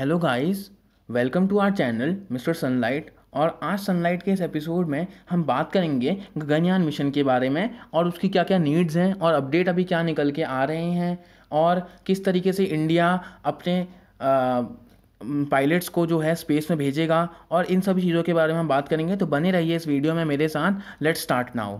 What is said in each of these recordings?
Hello guys welcome to our channel mister Sunlight और आज sunlight के इस एपिसोड में हम बात करेंगे गगनयान मिशन के बारे में और उसकी क्या क्या नीड्स हैं और अपडेट अभी क्या निकल के आ रहे हैं और किस तरीके से इंडिया अपने पायलट्स को जो है स्पेस में भेजेगा और इन सभी चीज़ों के बारे में हम बात करेंगे। तो बने रहिए इस वीडियो में मेरे साथ। लेट्स स्टार्ट नाउ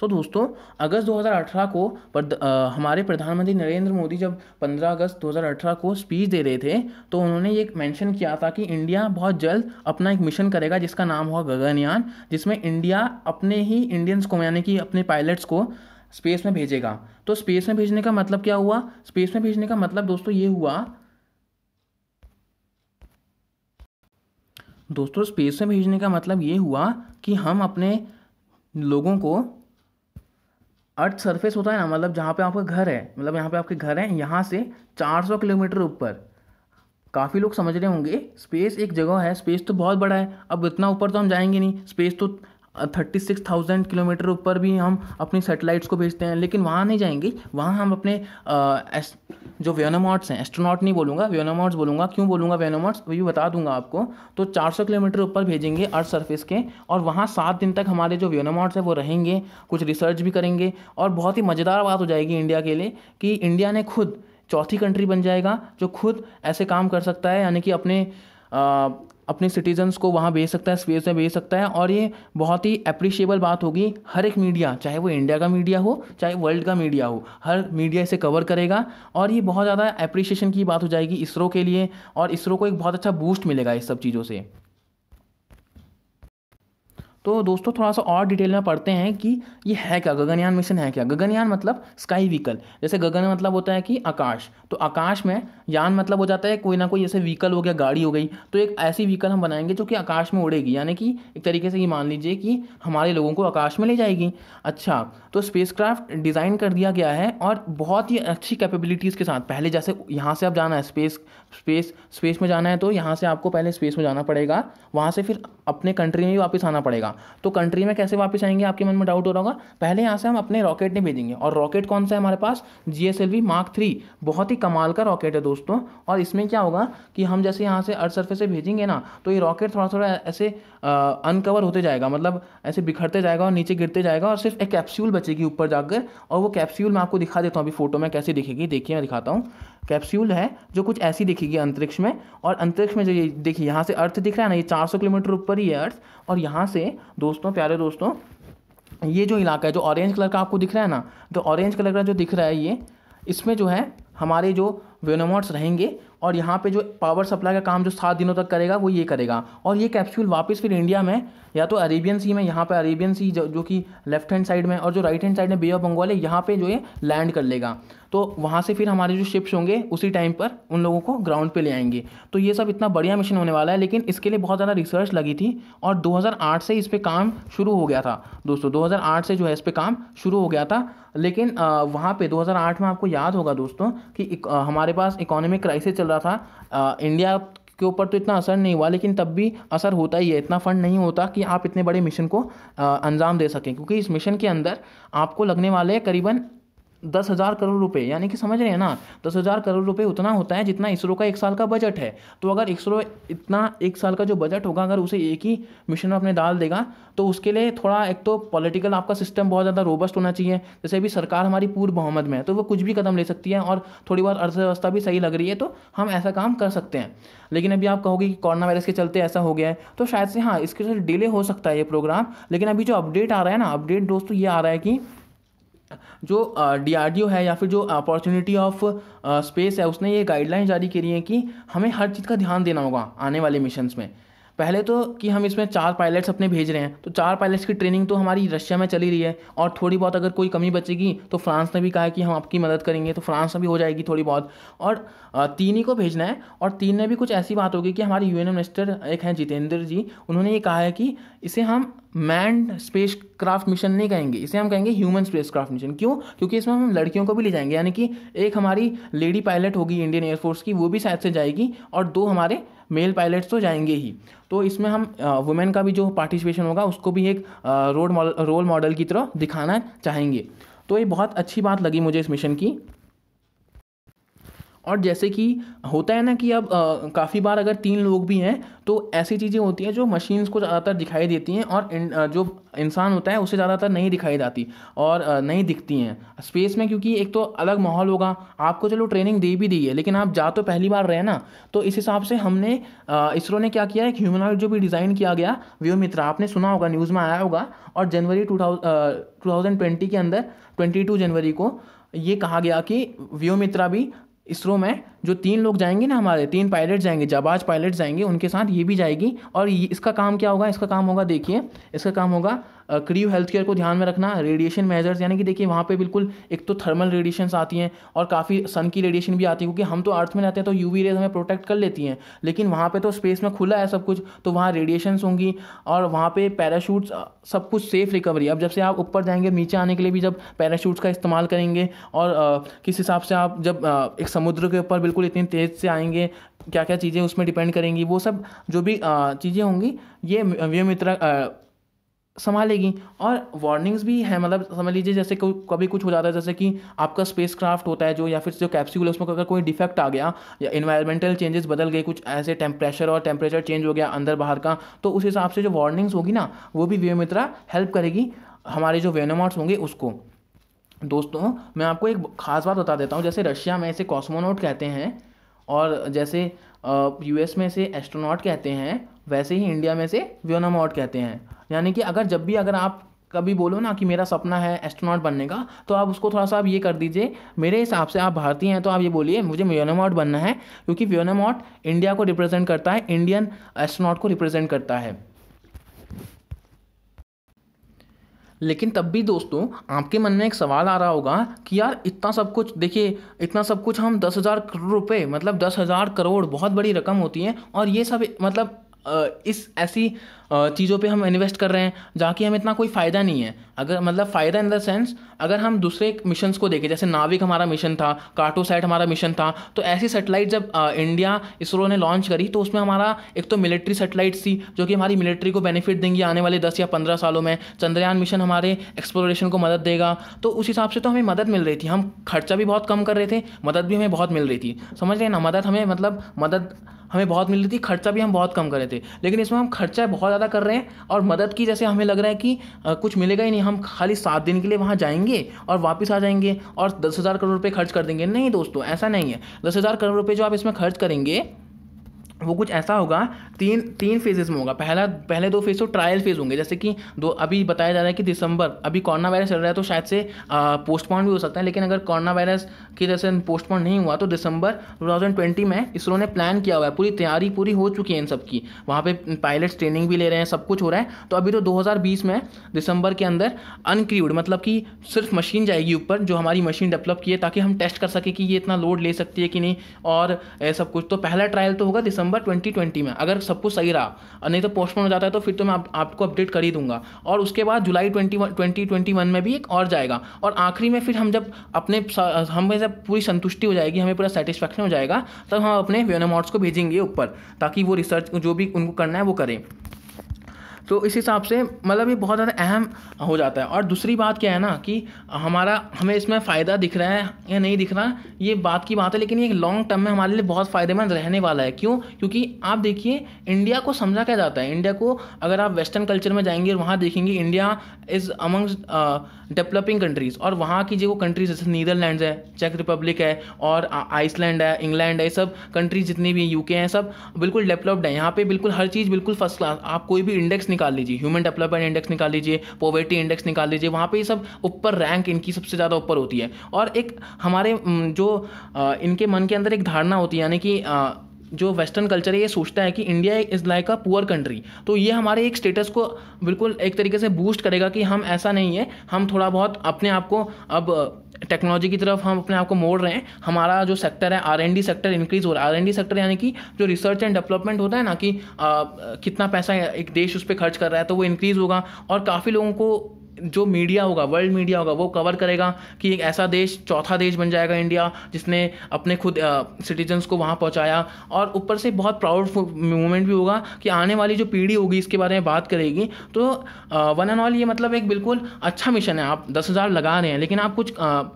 तो दोस्तों अगस्त 2018 को पर, आ, हमारे प्रधानमंत्री नरेंद्र मोदी जब 15 अगस्त 2018 को स्पीच दे रहे थे तो उन्होंने ये मेंशन किया था कि इंडिया बहुत जल्द अपना एक मिशन करेगा जिसका नाम होगा गगनयान जिसमें इंडिया अपने ही इंडियंस को यानी कि अपने पायलट्स को स्पेस में भेजेगा। तो स्पेस में भेजने का मतलब क्या हुआ? स्पेस में भेजने का मतलब दोस्तों ये हुआ दोस्तों स्पेस में भेजने का मतलब ये हुआ कि हम अपने लोगों को अर्थ सरफेस होता है ना मतलब जहाँ पे आपका घर है मतलब यहाँ पे आपके घर हैं, यहाँ से 400 किलोमीटर ऊपर। काफ़ी लोग समझ रहे होंगे स्पेस एक जगह है स्पेस तो बहुत बड़ा है, अब इतना ऊपर तो हम जाएँगे नहीं स्पेस तो थर्टी सिक्स थाउज़ेंड किलोमीटर ऊपर भी हम अपनी सेटेलाइट्स को भेजते हैं लेकिन वहाँ नहीं जाएँगे। वहाँ हम अपने आ, एस, जो वेनोमॉट्स हैं एस्ट्रोनॉट नहीं बोलूँगा वेनोमॉट्स बोलूँगा। क्यों बोलूँगा वेनोमॉट्स भी बता दूँगा आपको। तो 400 किलोमीटर ऊपर भेजेंगे अर्थ सरफेस के और वहाँ सात दिन तक हमारे जो वेनोमॉट्स हैं वो रहेंगे। कुछ रिसर्च भी करेंगे और बहुत ही मज़ेदार बात हो जाएगी इंडिया के लिए कि इंडिया ने खुद चौथी कंट्री बन जाएगा जो खुद ऐसे काम कर सकता है यानी कि अपने आ, अपने सिटीजन्स को वहाँ भेज सकता है स्पेस में भेज सकता है और ये बहुत ही अप्रिशिएबल बात होगी। हर एक मीडिया चाहे वो इंडिया का मीडिया हो, चाहे वर्ल्ड का मीडिया हो, हर मीडिया इसे कवर करेगा और ये बहुत ज़्यादा अप्रिशिएशन की बात हो जाएगी इसरो के लिए और इसरो को एक बहुत अच्छा बूस्ट मिलेगा इस सब चीज़ों से। तो दोस्तों थोड़ा सा और डिटेल में पढ़ते हैं कि ये है क्या, गगनयान मिशन है क्या? गगनयान मतलब स्काई व्हीकल। जैसे गगन मतलब होता है कि आकाश। तो आकाश में यान मतलब हो जाता है कोई ना कोई जैसे व्हीकल हो गया, गाड़ी हो गई। तो एक ऐसी व्हीकल हम बनाएँगे जो कि आकाश में उड़ेगी। यानी कि एक तरीके से ये मान लीजिए कि हमारे लोगों को आकाश में ले जाएगी। अच्छा तो स्पेस डिज़ाइन कर दिया गया है और बहुत ही अच्छी कैपेबिलिटीज़ के साथ, पहले जैसे यहाँ से आप जाना है स्पेस स्पेस स्पेस में जाना है तो यहाँ से आपको पहले स्पेस में जाना पड़ेगा। वहाँ से फिर अपने कंट्री में भी वापस आना पड़ेगा। तो कंट्री में कैसे वापस आएँगे, आपके मन में डाउट हो रहा होगा। पहले यहाँ से हम अपने रॉकेट नहीं भेजेंगे। और रॉकेट कौन सा है हमारे पास? G S L V mark three बहुत ही कमाल का रॉकेट है दोस्तों। और इसमें क्या होगा कि हम जैसे यहाँ से अर्थ सर्फेस से भेजेंगे ना तो ये रॉकेट थोड़ा थोड़ा ऐसे अनकवर होते जाएगा। मतलब ऐसे बिखरते जाएगा और नीचे गिरते जाएगा और सिर्फ़ एक कैप्सूल बचेगी ऊपर जाकर। और वो कैप्सूल मैं आपको दिखा देता हूँ अभी फ़ोटो में कैसे दिखेगी। देखिए, मैं दिखाता हूँ। कैप्सूल है जो कुछ ऐसी दिखेगी अंतरिक्ष में। और अंतरिक्ष में जो ये देखिए, यहाँ से अर्थ दिख रहा है ना, ये 400 किलोमीटर ऊपर ही है अर्थ और यहाँ से दोस्तों, प्यारे दोस्तों, ये जो इलाका है, जो ऑरेंज कलर का आपको दिख रहा है ना तो ऑरेंज कलर का जो दिख रहा है ये, इसमें जो है, हमारे जो वेनोमोट्स रहेंगे और यहाँ पे जो पावर सप्लाई का काम जो सात दिनों तक करेगा वो ये करेगा। और ये कैप्सूल वापस फिर इंडिया में या तो अरेबियन सी में यहाँ पे अरेबियन सी जो, जो कि लेफ़्ट हैंड साइड में और जो राइट हैंड साइड में बे ऑफ़ बंगाल है यहाँ पे जो है लैंड कर लेगा। तो वहाँ से फिर हमारे जो शिप्स होंगे उसी टाइम पर उन लोगों को ग्राउंड पे ले आएँगे। तो ये सब इतना बढ़िया मिशन होने वाला है लेकिन इसके लिए बहुत ज़्यादा रिसर्च लगी थी और 2008 से इस पर काम शुरू हो गया था। दोस्तों 2008 से जो है इस पर काम शुरू हो गया था। लेकिन वहाँ पे 2008 में आपको याद होगा दोस्तों कि हमारे पास इकोनॉमिक क्राइसिस चल रहा था इंडिया के ऊपर तो इतना असर नहीं हुआ, लेकिन तब भी असर होता ही है। इतना फंड नहीं होता कि आप इतने बड़े मिशन को अंजाम दे सकें, क्योंकि इस मिशन के अंदर आपको लगने वाले करीबन दस हज़ार करोड़ रुपए, यानी कि समझ रहे हैं ना? दस हज़ार करोड़ रुपए उतना होता है जितना इसरो का एक साल का बजट है। तो अगर इसरो इतना एक साल का जो बजट होगा, अगर उसे एक ही मिशन में अपने डाल देगा तो उसके लिए थोड़ा एक तो पॉलिटिकल आपका सिस्टम बहुत ज़्यादा रोबस्ट होना चाहिए। जैसे अभी सरकार हमारी पूर्व बहुमत में है तो वो कुछ भी कदम ले सकती है और थोड़ी बहुत अर्थव्यवस्था भी सही लग रही है तो हम ऐसा काम कर सकते हैं। लेकिन अभी आप कहोगे कि कोरोना वायरस के चलते ऐसा हो गया है तो शायद से हाँ इसके साथ डिले हो सकता है ये प्रोग्राम लेकिन अभी जो अपडेट आ रहा है ना अपडेट दोस्तों ये आ रहा है कि जो डीआरडीओ है या फिर जो अपॉर्चुनिटी ऑफ़ स्पेस है, उसने ये गाइडलाइन जारी करी है कि हमें हर चीज़ का ध्यान देना होगा आने वाले मिशंस में। पहले तो कि हम इसमें चार पायलट्स अपने भेज रहे हैं तो चार पायलट्स की ट्रेनिंग तो हमारी रशिया में चली रही है, और थोड़ी बहुत अगर कोई कमी बचेगी तो फ्रांस ने भी कहा कि हम आपकी मदद करेंगे तो फ्रांस में भी हो जाएगी थोड़ी बहुत। और तीन ही को भेजना है, और तीन में भी कुछ ऐसी बात होगी कि हमारे यूएन मिनिस्टर एक हैं जितेंद्र जी, उन्होंने ये कहा है कि इसे हम मैंड स्पेस क्राफ्ट मिशन नहीं कहेंगे। इसे हम कहेंगे ह्यूमन स्पेस क्राफ्ट मिशन क्यों? क्योंकि इसमें हम लड़कियों को भी ले जाएँगे। यानी कि एक हमारी लेडी पायलट होगी इंडियन एयरफोर्स की, वो भी शायद से जाएगी और दो हमारे मेल पायलट्स तो जाएँगे ही। तो इसमें हम वुमेन का भी जो पार्टिसिपेशन होगा, उसको भी एक रोड रोल मॉडल की तरह दिखाना चाहेंगे। तो ये बहुत अच्छी बात लगी मुझे इस मिशन की। और जैसे कि होता है ना कि अब काफ़ी बार अगर तीन लोग भी हैं तो ऐसी चीज़ें होती हैं जो मशीन्स को ज़्यादातर दिखाई देती हैं और इन, जो इंसान होता है उसे ज़्यादातर नहीं दिखाई जाती और नहीं दिखती हैं। स्पेस में क्योंकि एक तो अलग माहौल होगा आपको चलो ट्रेनिंग दे भी दी है लेकिन आप जा तो पहली बार रहे ना तो इस हिसाब से हमने इसरो ने क्या किया एक ह्यूमनॉइड जो भी डिज़ाइन किया गया व्योमित्रा आपने सुना होगा न्यूज़ में आया होगा और जनवरी टू के अंदर ट्वेंटी जनवरी को ये कहा गया कि व्योमित्रा भी इसरो में जो तीन लोग जाएँगे ना हमारे, तीन पायलट जाएँगे जाबाज पायलट जाएँगे, उनके साथ ये भी जाएगी। और इसका काम क्या होगा? इसका काम होगा, देखिए, इसका काम होगा क्रीव हेल्थ केयर को ध्यान में रखना रेडिएशन मेजर्स यानी कि देखिए वहाँ पे बिल्कुल एक तो थर्मल रेडिएशंस आती हैं और काफ़ी सन की रेडिएशन भी आती है, क्योंकि हम तो अर्थ में रहते हैं तो यूवी रेज हमें प्रोटेक्ट कर लेती हैं, लेकिन वहाँ पे तो स्पेस में खुला है सब कुछ तो वहाँ रेडिएशंस होंगी और वहाँ पे पैराशूट्स सब कुछ सेफ़ रिकवरी अब जब से आप ऊपर जाएँगे, नीचे आने के लिए भी जब पैराशूट्स का इस्तेमाल करेंगे और किस हिसाब से आप जब एक समुद्र के ऊपर बिल्कुल इतनी तेज़ से आएँगे क्या क्या चीज़ें उसमें डिपेंड करेंगी, वो सब जो भी चीज़ें होंगी, ये व्योमित्रा संभालेगी और वार्निंग्स भी हैं मतलब समझ लीजिए, जैसे कभी कुछ हो जाता है, जैसे कि आपका स्पेस क्राफ्ट होता है जो, या फिर जो कैप्सूल है, उसमें अगर कोई डिफेक्ट आ गया, या इन्वायरमेंटल चेंजेस बदल गए कुछ ऐसे टेम्परेचर और टेम्परेचर चेंज हो गया अंदर बाहर का तो उस हिसाब से जो वार्निंग्स होगी ना, वो भी व्योमित्रा हेल्प करेगी, हमारे जो वेनोमॉट्स होंगे उसको। दोस्तों, मैं आपको एक खास बात बता देता हूँ, जैसे रशिया में इसे कॉस्मोनोट कहते हैं और जैसे यूएस में से एस्ट्रोनॉट कहते हैं, वैसे ही इंडिया में से व्योनामॉट कहते हैं। यानी कि अगर जब भी अगर आप कभी बोलो ना कि मेरा सपना है एस्ट्रोनॉट बनने का तो आप उसको थोड़ा सा आप ये कर दीजिए, मेरे हिसाब से आप भारतीय हैं तो आप ये बोलिए, मुझे व्योनामॉट बनना है, क्योंकि व्योनामॉट इंडिया को रिप्रेजेंट करता है इंडियन एस्ट्रोनॉट को रिप्रेजेंट करता है। लेकिन तब भी दोस्तों, आपके मन में एक सवाल आ रहा होगा कि यार, इतना सब कुछ, देखिए, इतना सब कुछ हम दस हज़ार करोड़ रुपये मतलब दस हज़ार करोड़ बहुत बड़ी रकम होती है और ये सब मतलब इस ऐसी चीज़ों पे हम इन्वेस्ट कर रहे हैं, जहाँ कि हमें इतना कोई फ़ायदा नहीं है। अगर मतलब फ़ायदा इन द सेंस अगर हम दूसरे मिशंस को देखें जैसे नाविक हमारा मिशन था कार्टोसैट हमारा मिशन था तो ऐसी सेटेलाइट जब आ, इंडिया इसरो ने लॉन्च करी तो उसमें हमारा एक तो मिलिट्री सेटेलाइट थी जो कि हमारी मिलिट्री को बेनिफिट देंगी आने वाले दस या पंद्रह सालों में। चंद्रयान मिशन हमारे एक्सप्लोरेशन को मदद देगा। तो उस हिसाब से तो हमें मदद मिल रही थी। हम खर्चा भी बहुत कम कर रहे थे मदद भी हमें बहुत मिल रही थी। समझ रहे हैं ना? मदद हमें मतलब मदद हमें बहुत मिल रही थी खर्चा भी हम बहुत कम कर रहे थे। लेकिन इसमें हम खर्चा बहुत ज़्यादा कर रहे हैं और मदद की जैसे हमें लग रहा है कि आ, कुछ मिलेगा ही नहीं। हम खाली सात दिन के लिए वहाँ जाएँगे और वापस आ जाएँगे और दस हज़ार करोड़ रुपये खर्च कर देंगे। नहीं दोस्तों, ऐसा नहीं है। दस हज़ार करोड़ रुपये जो आप इसमें खर्च करेंगे वो कुछ ऐसा होगा, तीन तीन फेजेस में होगा। पहला, पहले दो फ़ेज़ तो ट्रायल फ़ेज़ होंगे। जैसे कि दो, अभी बताया जा रहा है कि दिसंबर, अभी कोरोना वायरस चल रहा है तो शायद से पोस्टपोन भी हो सकता है, लेकिन अगर कोरोना वायरस की वजह से पोस्टपोन नहीं हुआ तो दिसंबर 2020 में इसरो ने प्लान किया हुआ है। पूरी तैयारी पूरी हो चुकी है इन सब की। वहाँ पर पायलट्स ट्रेनिंग भी ले रहे हैं, सब कुछ हो रहा है। तो अभी तो दो हज़ार बीस में दिसंबर के अंदर अनक्रीव्ड मतलब कि सिर्फ़ मशीन जाएगी ऊपर, जो हमारी मशीन डेवलप की है, ताकि हम टेस्ट कर सकें कि ये इतना लोड ले सकती है कि नहीं, और सब कुछ। तो पहला ट्रायल तो होगा दिसंबर दिसंबर 2020 में अगर सब कुछ सही रहा और नहीं तो पोस्टपोन हो जाता है तो फिर तो मैं आप, आपको अपडेट कर ही दूँगा। और उसके बाद जुलाई ट्वेंटी ट्वेंटी ट्वेंटी वन में भी एक और जाएगा। और आखिरी में फिर हम जब अपने हमें जब पूरी संतुष्टि हो जाएगी हमें पूरा सेटिस्फैक्शन हो जाएगा तब हम अपने व्योनोमॉट्स को भेजेंगे ऊपर ताकि वो रिसर्च जो भी उनको करना है वो करें। तो इस हिसाब से मतलब ये बहुत ज़्यादा अहम हो जाता है। और दूसरी बात क्या है ना कि हमारा, हमें इसमें फ़ायदा दिख रहा है या नहीं दिख रहा, ये बात की बात है, लेकिन ये लॉन्ग टर्म में हमारे लिए बहुत फ़ायदेमंद रहने वाला है। क्यों? क्योंकि आप देखिए इंडिया को समझा क्या जाता है? इंडिया को अगर आप वेस्टर्न कल्चर में जाएँगे वहाँ देखेंगे India is amongst developing countries और वहाँ की जो कंट्रीज़ जैसे नीदरलैंड है चेक रिपब्लिक है और आइसलैंड है इंग्लैंड है सब कंट्रीज़ जितनी भी यूके हैं, सब बिल्कुल डेवलप्ड है। यहाँ पे बिल्कुल हर चीज़ बिल्कुल फ़र्स्ट क्लास आप कोई भी इंडेक्स निकाल लीजिए ह्यूमन डेवलपमेंट इंडेक्स निकाल लीजिए पॉवर्टी इंडेक्स निकाल लीजिए, वहाँ पे ये सब ऊपर रैंक इनकी सबसे ज़्यादा ऊपर होती है। और एक हमारे जो इनके मन के अंदर एक धारणा होती है, यानी कि जो वेस्टर्न कल्चर है, ये सोचता है कि India is like a poor country तो ये हमारे एक स्टेटस को बिल्कुल एक तरीके से बूस्ट करेगा कि हम ऐसा नहीं है, हम थोड़ा बहुत अपने आप को अब टेक्नोलॉजी की तरफ़ हम अपने आप को मोड़ रहे हैं हमारा जो सेक्टर है R N D sector increase हो रहा है। आर एन डी सेक्टर यानी कि जो रिसर्च एंड डेवलपमेंट होता है ना कि आ, कितना पैसा एक देश उस पर खर्च कर रहा है तो वो इंक्रीज़ होगा। और काफ़ी लोगों को जो मीडिया होगा वर्ल्ड मीडिया होगा, वो कवर करेगा कि एक ऐसा देश, चौथा देश बन जाएगा इंडिया जिसने अपने खुद सिटीजन्स को वहाँ पहुँचाया। और ऊपर से बहुत प्राउड मूवमेंट भी होगा कि आने वाली जो पीढ़ी होगी, इसके बारे में बात करेगी। तो वन एंड ऑल ये मतलब एक बिल्कुल अच्छा मिशन है। आप दस हज़ार लगा रहे हैं, लेकिन आप कुछ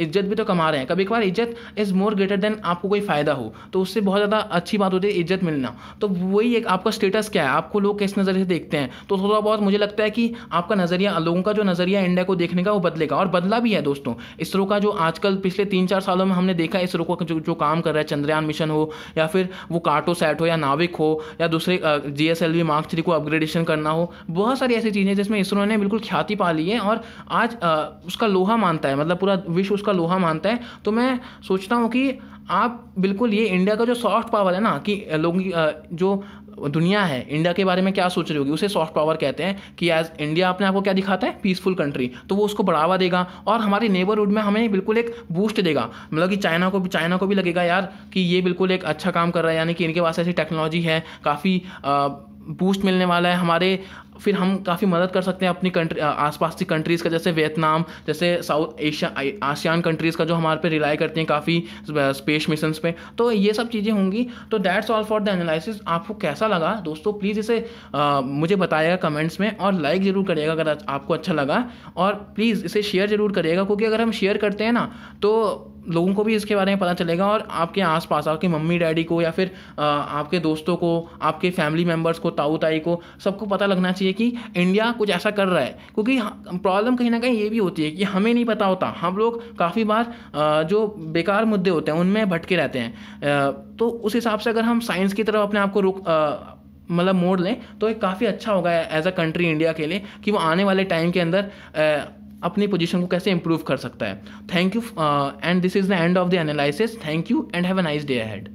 इज़्ज़त भी तो कमा रहे हैं। कभी कभार इज़्ज़त इज़ मोर ग्रेटर देन आपको कोई फ़ायदा हो तो उससे बहुत ज़्यादा अच्छी बात होती है इज़्ज़त मिलना। तो वही एक आपका स्टेटस क्या है? आपको लोग किस नज़रिए से देखते हैं? तो थोड़ा बहुत मुझे लगता है कि आपका नज़रिया, लोगों का जो नज़रिया इंडिया को देखने का वो बदलेगा। और बदला भी है दोस्तों इसरो का जो आजकल पिछले तीन चार सालों में हमने देखा इसरो का जो जो काम कर रहा है चंद्रयान मिशन हो या फिर वो कार्टो सैट हो या नाविक हो या दूसरे G S L V mark three को अपग्रेडेशन करना हो बहुत सारी ऐसी चीज़ें जिसमें इसरो ने बिल्कुल ख्याति पा ली है और आज आ, उसका लोहा मानता है मतलब पूरा विश्व उसका लोहा मानता है। तो मैं सोचता हूँ कि आप बिल्कुल ये इंडिया का जो सॉफ्ट पावर है ना कि लोगों जो दुनिया है इंडिया के बारे में क्या सोच रही होगी? उसे सॉफ्ट पावर कहते हैं कि एज इंडिया अपने आप को क्या दिखाता है? पीसफुल कंट्री तो वो उसको बढ़ावा देगा और हमारे नेबरहुड में हमें बिल्कुल एक बूस्ट देगा। मतलब कि चाइना को भी चाइना को भी लगेगा यार कि ये बिल्कुल एक अच्छा काम कर रहा है, यानी कि इनके पास ऐसी टेक्नोलॉजी है, काफ़ी बूस्ट मिलने वाला है। हमारे फिर हम काफ़ी मदद कर सकते हैं अपनी कंट्री आसपास की कंट्रीज़ का जैसे वियतनाम जैसे साउथ एशिया आसियान कंट्रीज़ का जो हमारे पे रिलाई करती हैं काफ़ी स्पेस मिशन पे। तो ये सब चीज़ें होंगी। तो that's all for the analysis आपको कैसा लगा? दोस्तों प्लीज़ इसे आ, मुझे बताइएगा कमेंट्स में और लाइक ज़रूर करिएगा अगर आपको अच्छा लगा। और प्लीज़ इसे शेयर ज़रूर करिएगा क्योंकि अगर हम शेयर करते हैं ना तो लोगों को भी इसके बारे में पता चलेगा और आपके आसपास, आपके मम्मी, डैडी को या फिर आपके दोस्तों को, आपके फैमिली मेंबर्स को, ताऊ ताई को, सबको पता लगना चाहिए कि इंडिया कुछ ऐसा कर रहा है। क्योंकि प्रॉब्लम कहीं ना कहीं ये भी होती है कि हमें नहीं पता होता। हम लोग काफ़ी बार जो बेकार मुद्दे होते हैं, उनमें भटके रहते हैं। तो उस हिसाब से अगर हम साइंस की तरफ़ अपने आप को रुक मतलब मोड़ लें तो एक काफ़ी अच्छा होगा एज अ कंट्री इंडिया के लिए कि वो आने वाले टाइम के अंदर अपनी पोजीशन को कैसे इंप्रूव कर सकता है? Thank you and this is the end of the analysis thank you and have a nice day ahead